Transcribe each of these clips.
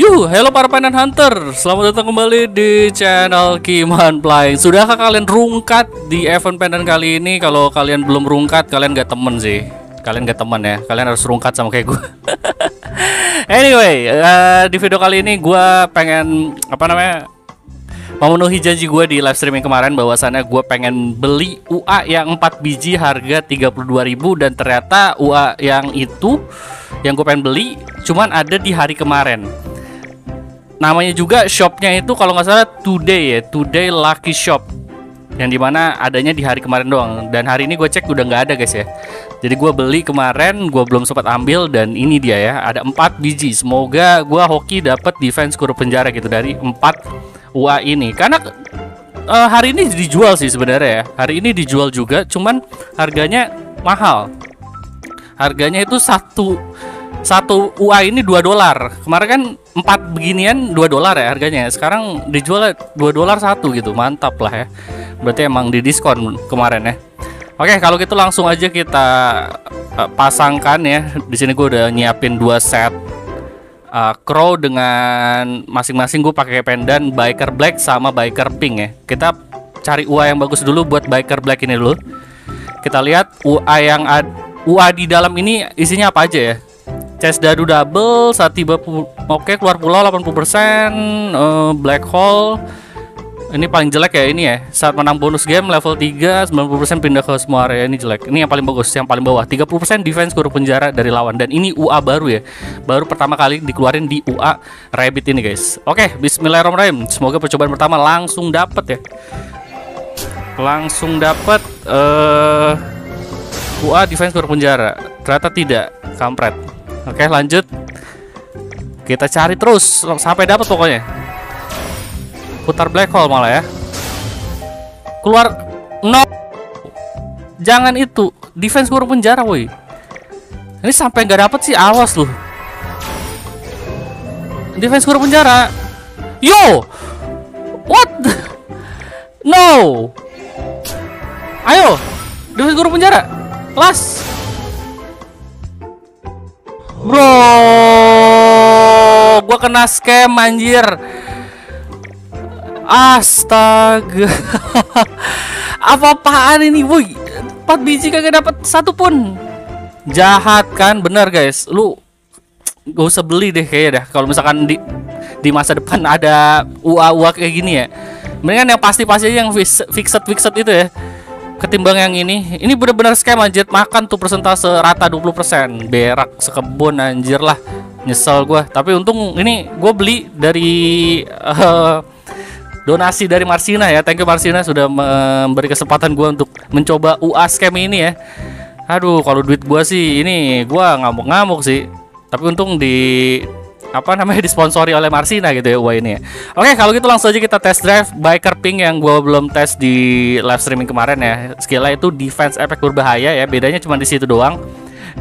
Yuh, hello para panan hunter. Selamat datang kembali di channel Kiman Flying. Sudahkah kalian rungkat di event pendan kali ini? Kalau kalian belum rungkat, kalian gak temen sih. Kalian gak temen ya, kalian harus rungkat sama kayak gue Anyway, uh, di video kali ini gue pengen Apa namanya memenuhi janji gue di live streaming kemarin bahwasannya gue pengen beli UA yang 4 biji harga 32.000 dan ternyata UA yang itu yang gue pengen beli cuman ada di hari kemarin. Namanya juga shopnya itu kalau nggak salah today ya today lucky shop. Yang di mana adanya di hari kemarin doang. Dan hari ini gue cek udah nggak ada guys ya. Jadi gue beli kemarin gue belum sempat ambil dan ini dia ya ada 4 biji. Semoga gue hoki dapat defense kurung penjara gitu dari 4 UA ini. Karena uh, hari ini dijual sih sebenarnya ya. Hari ini dijual juga cuman harganya mahal. Harganya itu satu satu UA ini 2 dolar. Kemarin kan empat beginian 2 dolar ya harganya. Sekarang dijual 2 dolar satu gitu. Mantap lah ya. Berarti emang di diskon kemarin ya. Oke kalau gitu langsung aja kita uh, pasangkan ya. Di sini gue udah nyiapin dua set uh, crow dengan masing-masing gue pakai pendan biker black sama biker pink ya. Kita cari UA yang bagus dulu buat biker black ini dulu. Kita lihat UA yang ad, UA di dalam ini isinya apa aja ya. Chest dadu double, saat tiba oke okay, keluar pulau 80%, uh, black hole ini paling jelek ya ini ya. Saat menang bonus game level 3 90% pindah ke semua area. Ini jelek. Ini yang paling bagus yang paling bawah. 30% defense kurung penjara dari lawan. Dan ini UA baru ya. Baru pertama kali dikeluarin di UA rabbit ini guys. Oke bismillahirrahmanirrahim. Semoga percobaan pertama langsung dapet ya. Langsung dapet uh, eh, UA defense kurung penjara. Ternyata tidak. Kampret. Oke lanjut. Kita cari terus. Sampai dapat pokoknya putar black hole malah ya. Keluar no. Jangan itu defense kurang penjara woi. Ini sampai nggak dapet sih awas loh defense kurang penjara yo! What? No! Ayo! Defense kurang penjara last bro! Gua kena scam anjir Astaga. Apa-apaan ini, woi? 4 biji kagak dapat satu pun. Jahat kan, bener guys. Lu gak usah beli deh kayaknya dah. Kalau misalkan di di masa depan ada UA-UA kayak gini ya. Mendingan yang pasti-pasti yang fixed fixed itu ya. Ketimbang yang ini. Ini bener-bener scam anjir. Makan tuh persentase rata 20%. Berak sekebun anjir lah. Nyesel gue. Tapi untung ini gue beli dari uh, donasi dari Marsina ya. Thank you Marsina sudah memberi kesempatan gue untuk mencoba UA scam ini ya. Aduh, kalau duit gue sih ini gue ngamuk-ngamuk sih. Tapi untung di apa namanya disponsori oleh Marsina gitu ya UA ini ya. Oke, kalau gitu langsung aja kita test drive biker pink yang gue belum tes di live streaming kemarin ya. Skillnya itu defense effect berbahaya ya. Bedanya cuma di situ doang.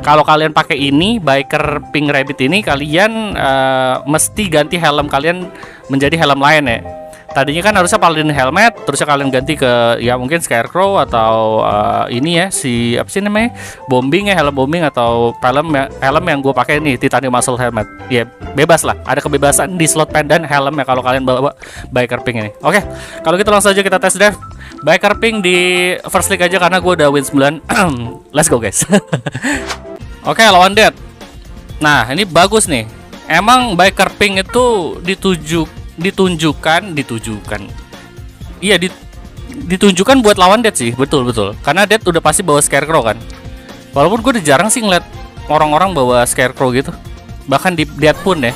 Kalau kalian pakai ini biker pink rabbit ini kalian uh, mesti ganti helm kalian menjadi helm lain ya tadinya kan harusnya paladin helmet terusnya kalian ganti ke ya mungkin scarecrow atau uh, ini ya si apa sih namanya? Bombing ya helm bombing atau helm ya, helm yang gue pakai nih titanium muscle helmet. Ya bebas lah ada kebebasan di slot pendant helm ya kalau kalian bawa biker pink ini. Oke kalau gitu langsung aja kita tes drive. Biker pink di first league aja karena gue udah win 9 let's go guys. Oke lawan dead. Nah ini bagus nih. Emang biker pink itu dituju ditunjukkan ditujukan. Iya dit, ditunjukkan buat lawan Dead sih betul betul. Karena Dead udah pasti bawa Scarecrow kan. Walaupun gue udah jarang sih ngeliat orang-orang bawa Scarecrow gitu. Bahkan di Dead pun ya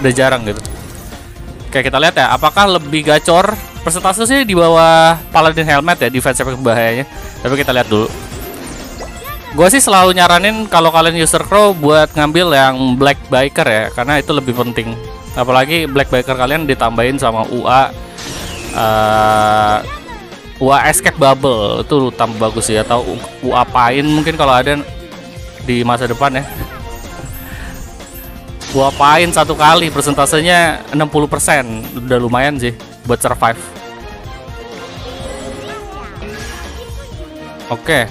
udah jarang gitu. Oke kita lihat ya apakah lebih gacor? Persentasenya di bawah Paladin Helmet ya defense efek bahayanya. Tapi kita lihat dulu. Gue sih selalu nyaranin kalau kalian user crow buat ngambil yang black biker ya karena itu lebih penting apalagi black biker kalian ditambahin sama UA uh, UA escape bubble. Itu tambah bagus ya. Atau UA pain mungkin kalau ada di masa depan ya. UA pain satu kali persentasenya 60% udah lumayan sih buat survive. Oke.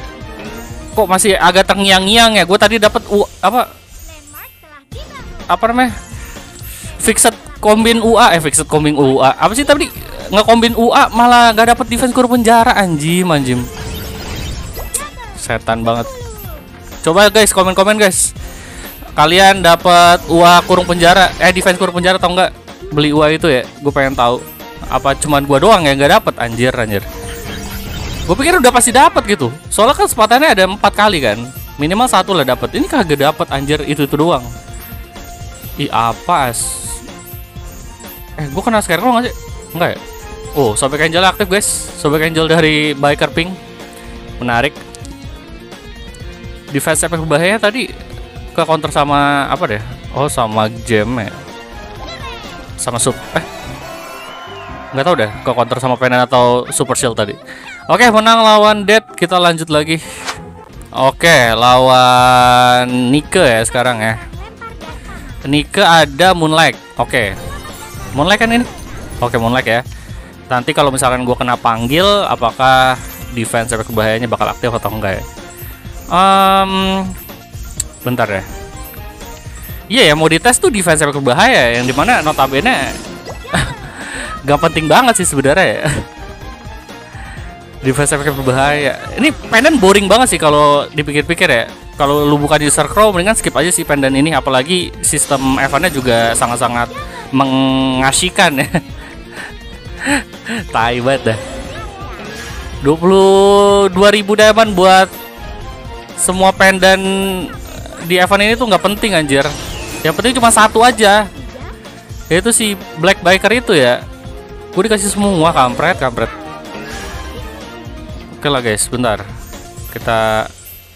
Kok masih agak terngiang-ngiang ya? Gue tadi dapat u apa? Apa namanya fixed kombin UA eh fixed kombin UA apa sih tadi? Ngekombin UA malah gak dapet defense kurung penjara anjim anjim. Setan banget. Coba guys komen-komen guys. Kalian dapat UA kurung penjara eh defense kurung penjara atau enggak beli UA itu ya gue pengen tahu. Apa cuman gua doang yang nggak dapet? Anjir anjir. Gue pikir udah pasti dapat gitu. Soalnya kan kesempatannya ada empat kali kan? Minimal satu lah dapat ini kagak dapat anjir. Itu itu doang. I apa eh gue kena scarecrow nggak sih? Enggak ya? Oh sobek angel aktif guys. Sobek angel dari biker pink. Menarik. Defense efek berbahaya tadi ke counter sama apa deh? Oh sama gem ya? Sama sub eh? Nggak tahu deh ke counter sama penen atau super shield tadi. Oke menang lawan dead. Kita lanjut lagi. Oke lawan Nike ya sekarang ya. Nike ada Moonlight. Oke Moonlight kan ini? Oke Moonlight ya. Nanti kalau misalkan gue kena panggil apakah defense efek bahayanya bakal aktif atau enggak ya? Um, bentar ya. Iya ya mau dites tuh defense efek berbahaya yang di mana notabene gak penting banget sih sebenarnya ya. Defense efek berbahaya ini pendant boring banget sih kalau dipikir-pikir ya. Kalau lu bukan user crow mendingan skip aja sih pendant ini apalagi sistem eventnya juga sangat-sangat mengasihkan. Ya tai banget dah. 22.000 diamond buat semua pendant di event ini tuh nggak penting anjir. Yang penting cuma satu aja. Yaitu si black biker itu ya. Gue dikasih semua kampret kampret. Oke lah guys bentar kita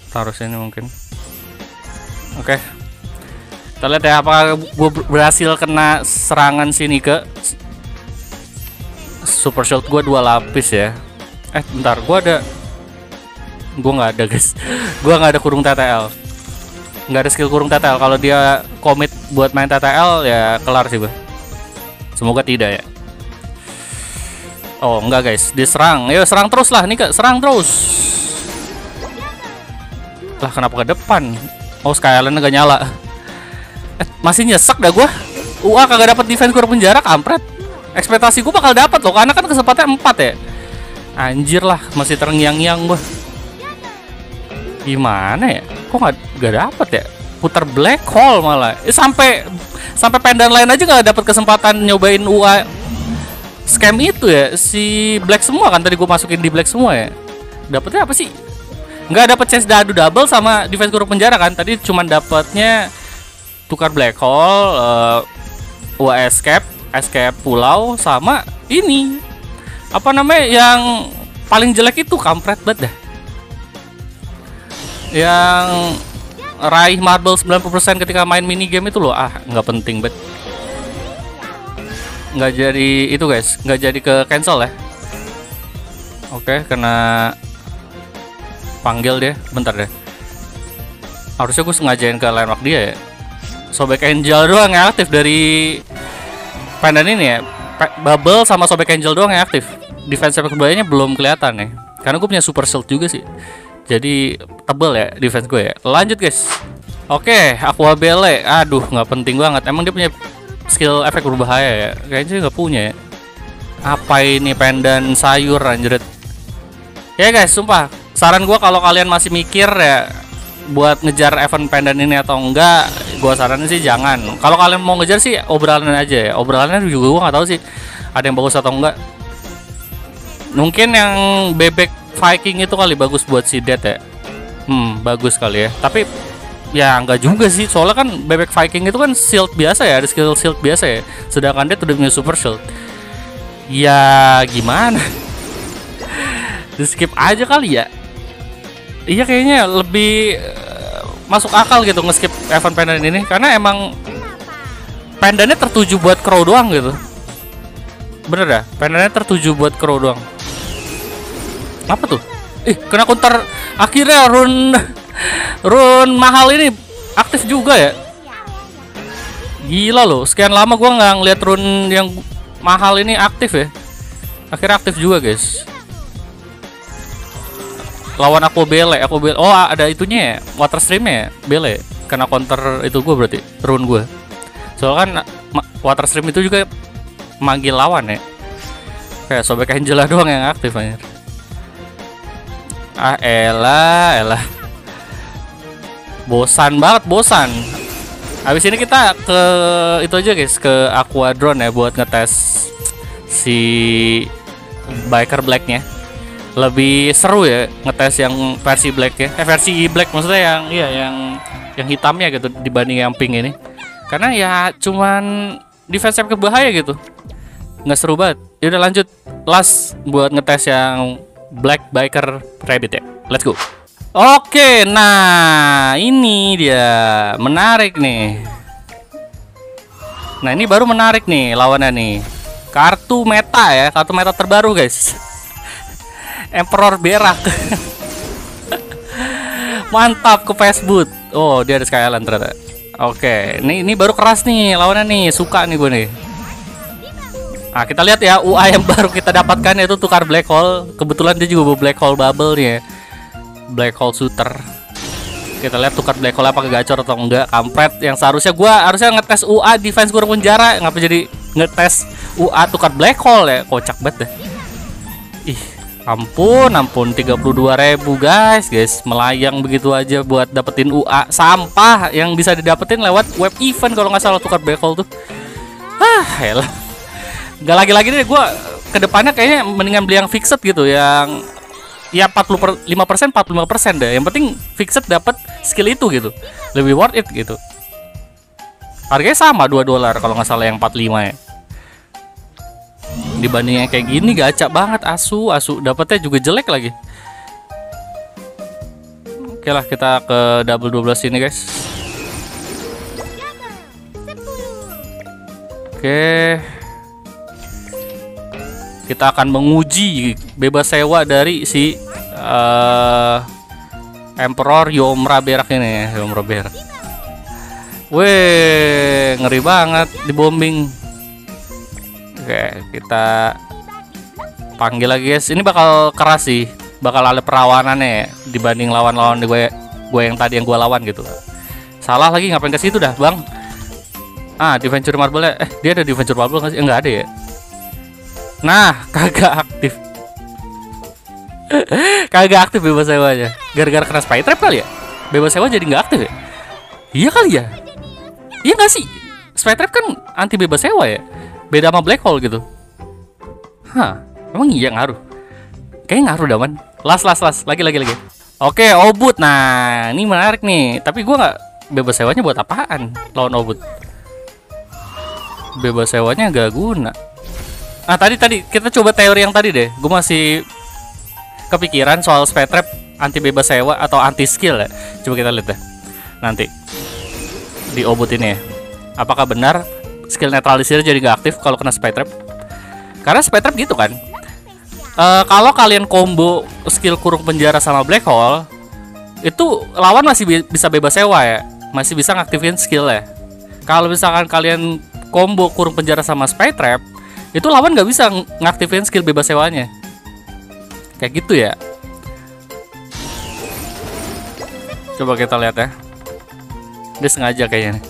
taruh sini mungkin. Oke kita lihat ya apakah gue berhasil kena serangan sini ke super shield? Gue dua lapis ya. Eh bentar gue ada gue nggak ada guys. Gue nggak ada kurung TTL nggak ada skill kurung TTL kalau dia komit buat main TTL ya kelar sih gue semoga tidak ya. Oh enggak guys. Diserang. Ayo serang terus lah nih serang terus. Lah kenapa ke depan? Oh Skyline gak nyala masih nyesek dah gue UA kagak dapat defense kurang penjara kampret. Ekspektasi gue bakal dapat loh karena kan kesempatannya 4 ya. Anjir lah masih terngiang-ngiang gue gimana ya? Kok nggak nggak dapet ya? Putar black hole malah. Eh, sampai sampai pendan lain aja nggak dapat kesempatan nyobain UA scam itu ya si black semua kan tadi gue masukin di black semua ya. Dapetnya apa sih? Nggak dapet chance dadu double sama defense kurung penjara kan? Tadi cuma dapetnya tukar black hole uh, UA escape escape pulau sama ini. Apa namanya yang paling jelek itu kampret banget dah. Yang raih marble 90% ketika main mini game itu loh. Ah nggak penting bet nggak jadi itu guys. Nggak jadi ke cancel ya. Oke kena panggil dia. Bentar deh. Harusnya gue sengajain ke landmark dia ya sobek angel doang yang aktif dari pandan ini ya. Bubble sama sobek angel doang yang aktif. Defense keduanya belum kelihatan ya karena gue punya super shield juga sih. Jadi tebel ya defense gue ya. Lanjut guys. Oke aqua bele. Aduh nggak penting banget. Emang dia punya skill efek berbahaya ya? Kayaknya nggak punya ya. Apa ini pendan sayur anjir ya guys sumpah. Saran gue kalau kalian masih mikir ya buat ngejar event pendan ini atau enggak gue saranin sih jangan. Kalau kalian mau ngejar sih obrolan aja ya. Obrolannya juga gue nggak tahu sih ada yang bagus atau enggak. Mungkin yang bebek Viking itu kali bagus buat si Dead ya. Hmm bagus kali ya. Tapi ya enggak juga sih. Soalnya kan bebek Viking itu kan shield biasa ya ada skill shield biasa ya. Sedangkan dia udah punya super shield. Ya gimana? Di skip aja kali ya. Iya kayaknya lebih masuk akal gitu nge-skip event pendant ini. Karena emang pendannya tertuju buat crow doang gitu. Bener dah pendannya tertuju buat crow doang. Apa tuh? Ih kena counter akhirnya run run mahal ini aktif juga ya? Gila loh sekian lama gua nggak ngeliat run yang mahal ini aktif ya? Akhirnya aktif juga guys lawan aku bele aku bele. Oh ada itunya ya? Water streamnya ya? Bele. Kena counter itu gue berarti rune gue soalnya kan water stream itu juga manggil lawan ya. Kayak sobek Angela doang yang aktif aja ah elah elah bosan banget bosan. Habis ini kita ke itu aja guys. Ke Aquadron ya buat ngetes si biker blacknya lebih seru ya ngetes yang versi black ya. Eh versi black maksudnya yang iya yang yang hitamnya gitu dibanding yang pink ini. Karena ya cuman defense ke bahaya gitu. Nggak seru banget. Ya udah lanjut. Last buat ngetes yang black biker rabbit ya. Let's go. Oke nah ini dia. Menarik nih. Nah ini baru menarik nih lawannya nih. Kartu meta ya kartu meta terbaru guys Emperor berak. Mantap ke Facebook oh dia ada Skyland ternyata. Oke ini ini baru keras nih lawannya nih suka nih gue nih. Nah kita lihat ya UA yang baru kita dapatkan yaitu tukar black hole. Kebetulan dia juga black hole bubble nih ya. Black hole shooter. Kita lihat tukar black hole apa ke gacor atau enggak. Kampret yang seharusnya gua harusnya ngetes UA defense gua penjara ngapa jadi ngetes UA tukar black hole ya? Kocak banget deh. Ih ampun ampun 32 ribu guys. Guys melayang begitu aja buat dapetin UA sampah yang bisa didapetin lewat web event kalau nggak salah tukar hole tuh. Ah elah Gak lagi-lagi deh gue ke depannya kayaknya mendingan beli yang fixed gitu yang ya 40 per, 5 persen 45 persen deh. Yang penting fixed dapat skill itu gitu. Lebih worth it gitu. Harganya sama 2 dolar kalau nggak salah yang 45 ya dibandingnya kayak gini gacha banget asu asu dapetnya juga jelek lagi oke lah kita ke double 12 ini guys oke kita akan menguji bebas sewa dari si uh, Emperor Yomra Berak ini ya, Yomra Berak. Weh, ngeri banget di bombing. Oke, kita panggil lagi guys. Ini bakal keras sih, bakal ada perawanannya ya, dibanding lawan-lawan gue gue yang tadi yang gue lawan gitu. Salah lagi ngapain ke situ dah, Bang? Ah, di Venture Marble eh dia ada di Venture Marble nggak sih? Enggak ada ya? Nah, kagak aktif. kagak aktif bebas sewanya. Gara-gara kena spy trap kali ya? Bebas sewa jadi nggak aktif ya? Iya kali ya? Iya nggak sih? Spy trap kan anti bebas sewa ya? Beda sama black hole gitu. Hah, emang iya ngaruh? Kayaknya ngaruh daman. Las las las, lagi lagi lagi. Oke, obut. Nah, ini menarik nih. Tapi gua nggak bebas sewanya buat apaan? Lawan obut. Bebas sewanya gak guna. Nah tadi tadi kita coba teori yang tadi deh. Gue masih kepikiran soal spare trap anti bebas sewa atau anti skill ya. Coba kita lihat deh. Nanti di obut ini ya. Apakah benar skill netralisir jadi gak aktif kalau kena spare trap? Karena spare trap gitu kan. Uh, kalau kalian combo skill kurung penjara sama black hole itu lawan masih bi bisa bebas sewa ya. Masih bisa ngaktifin skill ya. Kalau misalkan kalian combo kurung penjara sama spy trap itu lawan nggak bisa ngaktifin skill bebas sewanya kayak gitu ya coba kita lihat ya dia sengaja kayaknya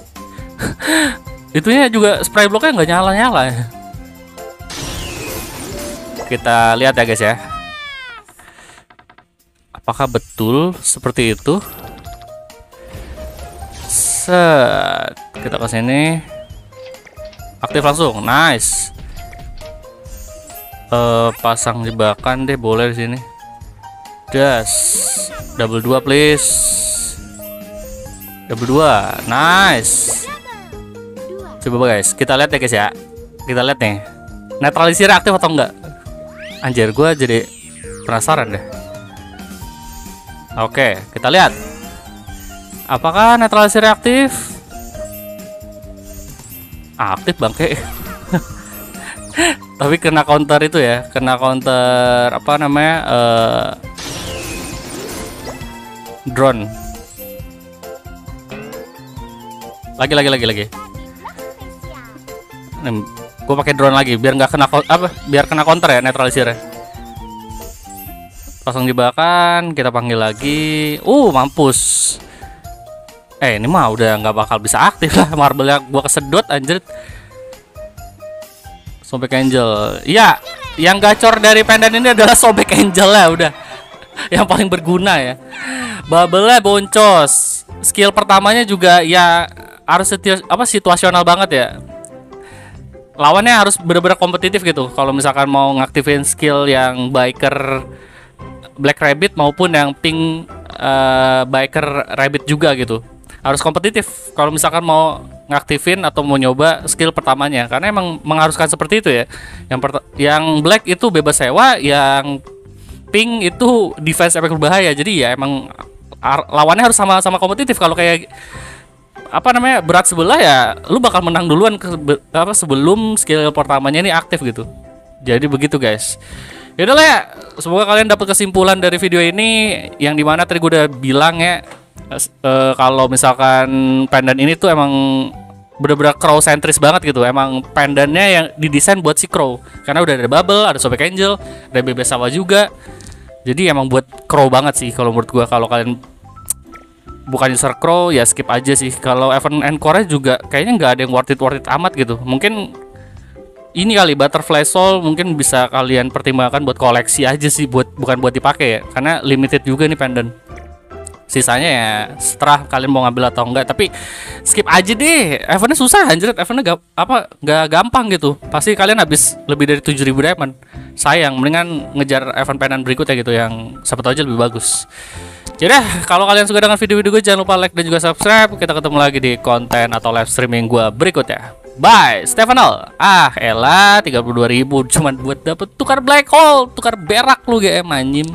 itunya juga spray blocknya nggak nyala nyala ya. Kita lihat ya guys ya. Apakah betul seperti itu? Set. Kita ke sini. Aktif langsung. Nice. Uh, pasang jebakan deh boleh di sini. Das double dua please. Double dua. Nice coba guys. Kita lihat ya guys ya. Kita lihat nih. Netralisir aktif atau enggak? Anjir gue jadi penasaran deh. Oke kita lihat. Apakah netralisir aktif? Aktif bangke tapi kena counter itu ya. Kena counter apa namanya uh, drone. Lagi lagi lagi lagi gue pakai drone lagi biar nggak kena apa biar kena counter ya netralisir Pasang jebakan, kita panggil lagi. Uh, mampus. Eh, ini mah udah nggak bakal bisa aktif lah. Marble yang gua kesedot anjir. Sobek Angel. Iya, yang gacor dari pendan ini adalah Sobek Angel lah udah. yang paling berguna ya. Bubble boncos. Skill pertamanya juga ya harus apa situasional banget ya. Lawannya harus benar-benar kompetitif gitu. Kalau misalkan mau ngaktifin skill yang biker Black Rabbit maupun yang Pink uh, Biker Rabbit juga gitu. Harus kompetitif kalau misalkan mau ngaktifin atau mau nyoba skill pertamanya karena emang mengharuskan seperti itu ya. Yang yang Black itu bebas sewa, yang Pink itu defense efek berbahaya. Jadi ya emang lawannya harus sama-sama kompetitif kalau kayak apa namanya berat sebelah ya lu bakal menang duluan ke apa sebelum skill pertamanya ini aktif gitu. Jadi begitu guys. Yaudah lah ya, semoga kalian dapat kesimpulan dari video ini yang di mana tadi gue udah bilang ya uh, kalau misalkan pendant ini tuh emang bener-bener crow sentris banget gitu emang pendannya yang didesain buat si crow karena udah ada bubble ada sobek angel ada bebek sawah juga jadi emang buat crow banget sih kalau menurut gue kalau kalian bukan user crow ya skip aja sih. Kalau event encore juga kayaknya nggak ada yang worth it worth it amat gitu. Mungkin ini kali butterfly soul mungkin bisa kalian pertimbangkan buat koleksi aja sih buat bukan buat dipakai ya. Karena limited juga nih pendant sisanya ya setelah kalian mau ngambil atau enggak tapi skip aja deh. Eventnya susah anjir eventnya gak, apa nggak gampang gitu. Pasti kalian habis lebih dari 7000 diamond. Sayang mendingan ngejar event pendant berikutnya gitu yang siapa aja lebih bagus jadi kalau kalian suka dengan video-video gue jangan lupa like dan juga subscribe kita ketemu lagi di konten atau live streaming gue berikutnya Bye, Stefano. Ah, elah 32.000 cuman buat dapet tukar black hole, tukar berak lu GM anjim.